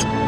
Thank you.